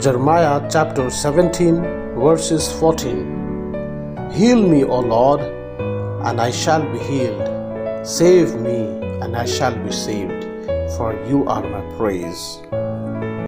Jeremiah chapter 17, verses 14. Heal me, O Lord, and I shall be healed. Save me, and I shall be saved, for you are my praise.